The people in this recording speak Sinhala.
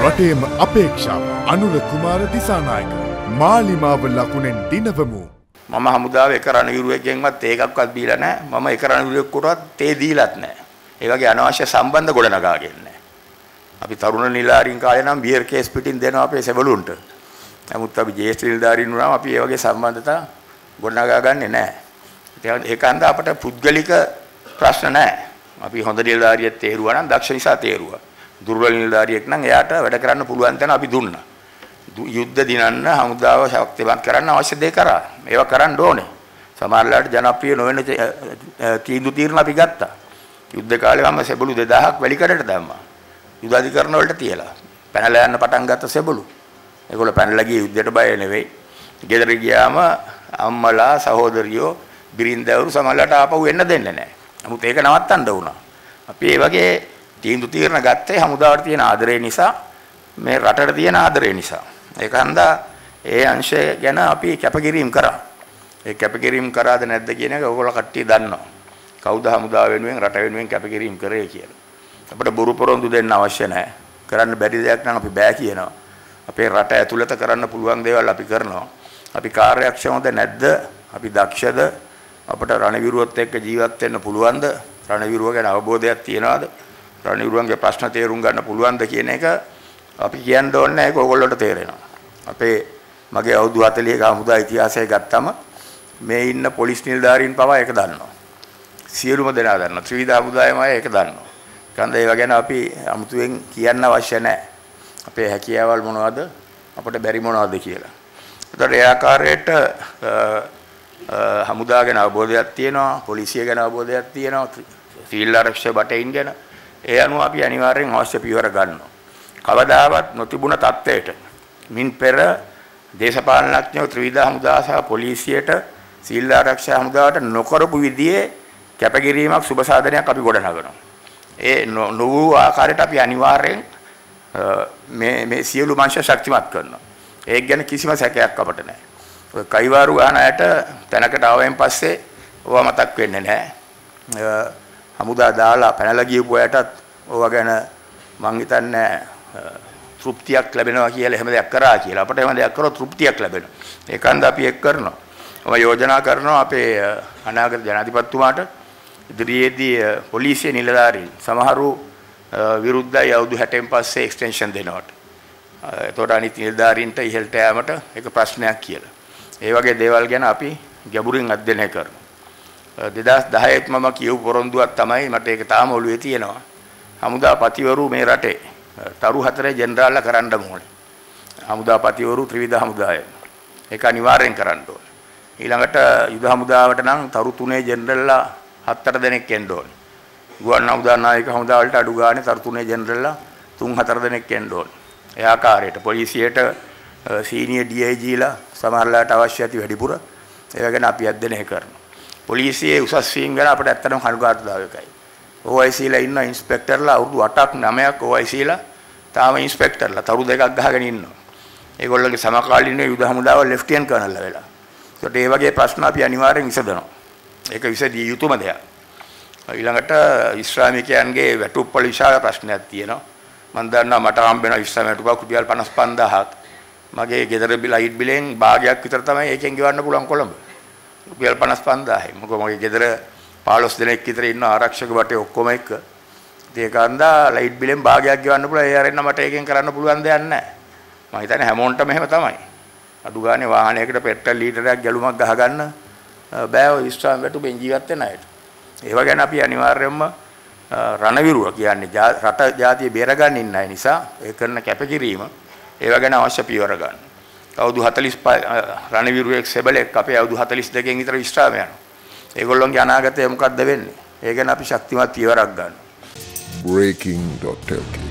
රටේම අපේක්ෂාව අනුර කුමාර දිසානායක මාලිමාව ලකුණෙන් දිනවමු. මම හමුදාව එක රණවිරුවෙක්ගෙන්වත් ඒකක්වත් දීලා නැහැ. මම එක රණවිරුවෙකුටවත් තේ දීලත් නැහැ. ඒ වගේ අනවශ්‍ය සම්බන්ධ ගොඩනගාගෙන නැහැ. අපි තරුණ නිලධාරීන් කාලේ නම් බියර් කේස් පිටින් දෙනවා අපේ සෙබළුන්ට. නමුත් අපි ජේෂ්ඨ නිලධාරීන් වුණාම අපි ඒ වගේ සම්බන්ධතා ගොඩනගා ගන්නෙ නැහැ. ඒකන්ද අපට පුද්ගලික ප්‍රශ්න නැහැ. අපි හොඳ නිලධාරියෙක් තේරුවා නම් දක්ෂ නිසා තේරුවා. දුර්වල නිලධාරියෙක් නම් එයාට වැඩ කරන්න පුළුවන් තැන අපි දුන්නා. යුද්ධ දිනන්න හමුදාව ශක්තිමත් කරන්න අවශ්‍ය දේ කරා. ඒවා කරන්න ඕනේ. සමහරලාට ජනප්‍රිය නොවන තීන්දුව తీරන අපි ගත්තා. යුද්ධ කාලේ මම සෙබළු 2000ක් වැලිකඩට දැම්මා. යුද අධිකරණ වලට තියලා. පැනලා යන්න පටන් ගත්ත සෙබළු. ඒගොල්ලෝ පැනලා ගියේ යුද්ධයට බය නෙවෙයි. ගෙදර ගියාම අම්මලා සහෝදරියෝ බිරින්දවරු සමහරලාට ආපහු එන්න දෙන්නේ නැහැ. නමුත් ඒක නවත්තන්න වුණා. අපි ඒ වගේ තීන්දුව తీරන ගත්තේ හමුදාවට තියෙන ආදරය නිසා මේ රටට තියෙන ආදරය නිසා. ඒක හන්දා ඒ අංශය ගැන අපි කැපකිරීම කරා. ඒ කැපකිරීම කරාද නැද්ද කියන එක ඔයගොල්ලෝ කට්ටිය දන්නවා. කවුද හමුදාව වෙනුවෙන් රට වෙනුවෙන් කැපකිරීම කරේ කියලා. අපිට බොරු පොරොන්දු දෙන්න අවශ්‍ය නැහැ. කරන්න බැරි දෙයක් නම් අපි බෑ කියනවා. අපේ රට ඇතුළත කරන්න පුළුවන් දේවල් අපි කරනවා. අපි කාර්යක්ෂමද නැද්ද? අපි දක්ෂද? අපිට රණවිරුවත් එක්ක ජීවත් වෙන්න පුළුවන්ද? රණවිරුව ගැන අවබෝධයක් තියනවාද? රණවිරුවන්ගේ ප්‍රශ්න තේරුම් ගන්න පුළුවන්ද කියන එක අපි කියන්න ඕනේ ඒක ඕගොල්ලන්ට තේරෙනවා. අපේ මගේ අවුරුදු 40ක හමුදා ඉතිහාසය ගත්තම මේ ඉන්න පොලිස් නිලධාරීන් පවා ඒක දන්නවා. සියලුම දෙනා දන්නවා. ත්‍රිවිධ හමුදායම අය ඒක දන්නවා. කන්ද ඒව ගැන අපි අමුතුවෙන් කියන්න අවශ්‍ය නැහැ. අපේ හැකියාවල් මොනවද? අපිට බැරි මොනවද කියලා. ඒතකොට ඒ ආකාරයට හමුදා ගැන අවබෝධයක් තියෙනවා, පොලිසිය ගැන අවබෝධයක් තියෙනවා, සීල් ආරක්ෂක බටයින් ගැන. ඒ අනුව අපි අනිවාර්යෙන් අවශ්‍ය පියවර ගන්නවා. කවදාවත් නොතිබුණ තත්ත්වයට මින් පෙර දේශපාලනඥයෝ ත්‍රිවිධ හමුදා සහ පොලිසියට සීල් ආරක්ෂා හමුදාවට නොකරපු විදිහේ කැපකිරීමක් සුබ සාධනයක් අපි ගොඩනගනවා. ඒ නොවූ ආකාරයට අපි අනිවාර්යෙන් මේ මේ සියලු මංශ ශක්තිමත් කරනවා. ඒක ගැන කිසිම සැකයක් අපට නැහැ. ඔය කයිවාරු ගන්න අයට තැනකට ආවෙන් පස්සේ ඕවා මතක් වෙන්නේ නැහැ. හමුදා දාලා පැනලා ගියපු අයටත් ඕවා ගැන මං හිතන්නේ තෘප්තියක් ලැබෙනවා කියලා එහෙම දෙයක් කරා කියලා. අපිට එහෙම දෙයක් කරොත් තෘප්තියක් ලැබෙනවා. ඒකන්ද අපි ඒක කරනවා. මම යෝජනා කරනවා අපේ අනාගත ජනාධිපතිතුමාට ඉදිරියේදී පොලිසිය නිලධාරීන් සමහරු විරුද්ධයි අවුරුදු 60න් පස්සේ එක්ස්ටෙන්ෂන් දෙනවට. එතකොට අනිත් නිලධාරීන්ට ඉහළට යෑමට ඒක ප්‍රශ්නයක් කියලා. ඒ වගේ දේවල් ගැන අපි ගැඹුරින් අධ්‍යයනය කරනවා. 2010ත් මම කියපු පොරොන්දුවක් තමයි මට ඒක තාම ඔළුවේ තියෙනවා. හමුදාපතිවරු මේ රටේ තරු හතරේ ජෙනරාල්ලා කරන්න ඕනේ. හමුදාපතිවරු ත්‍රිවිධ හමුදාය. ඒක අනිවාර්යෙන් කරන්න ඕනේ. ඊළඟට යුද හමුදාවට නම් තරු තුනේ ජෙනරල්ලා හතර දෙනෙක් එන්න ඕනේ. ගුවන් හමුදා නායක හමුදා වලට අඩු ගානේ තරු තුනේ ජෙනරල්ලා තුන් හතර දෙනෙක් එන්න ඕනේ. ඒ ආකාරයට පොලිසියට සීනියර් DIGලා සමහරලාට අවශ්‍ය ඇති වැඩිපුර ඒව ගැන අපි අධ්‍යයනය කරනවා. පොලිසියේ උසස් වීම ගැන අපිට ඇත්තටම කනගාටුදායකයි. OICලා ඉන්න ඉන්ස්පෙක්ටර්ලා අවුරුදු 8ක් 9ක් OICලා තාම ඉන්ස්පෙක්ටර්ලා තරු දෙකක් ගහගෙන ඉන්නවා. ඒගොල්ලෝගේ සමකාලීන යුද හමුදාව ලෙෆ්ටිනන්ට් කර්නල්ලා වෙලා. ඒකට ඒ වගේ ප්‍රශ්න අපි අනිවාර්යෙන් විසඳනවා. ඒක විසඳිය යුතුම දෙයක්. ඊළඟට ඉස්ලාමිකයන්ගේ වැටුප්පල විශාල ප්‍රශ්නයක් තියෙනවා. මම දන්නවා මට හම්බ වෙන ඉස්ලාම වැටුපක් රුපියල් 55000ක්. මගේ ගෙදර බිල ලයිට් බිලෙන් භාගයක් විතර තමයි ඒකෙන් ගෙවන්න පුළුවන් කොළඹ. රුපියල් 55000යි. මොකද මගේ ගෙදර 15 දෙනෙක් විතර ඉන්න ආරක්ෂක බටේ ඔක්කොම එක්ක. ඒක අන්දා ලයිට් බිලෙන් භාගයක් ගෙවන්න පුළුවන්. ඒ අරින්න මට ඒකෙන් කරන්න පුළුවන් දෙයක් නැහැ. මම හිතන්නේ හැමෝන්ටම එහෙම තමයි. අඩු ගානේ වාහනයකට පෙට්‍රල් ලීටරයක් ගැලුමක් ගහගන්න බෑ ඔය ඉස්ලාම් වැටුපෙන් ජීවත් වෙන අයට. ඒව ගැන අපි අනිවාර්යයෙන්ම රණවිරුව කියන්නේ රට ජාතිය බේරගන්න ඉන්න අය නිසා ඒ කරන කැපකිරීම ඒව ගැන අවශ්‍ය පියවර ගන්න. අවුරුදු 45 රණවිරුවෙක් සෙබලෙක් අපේ අවුරුදු 42කින් විතර විශ්‍රාම යනවා. ඒගොල්ලොන්ගේ අනාගතය මොකක්ද වෙන්නේ? ඒ ගැන අපි ශක්තිමත් පියවරක් ගන්න. breaking.lk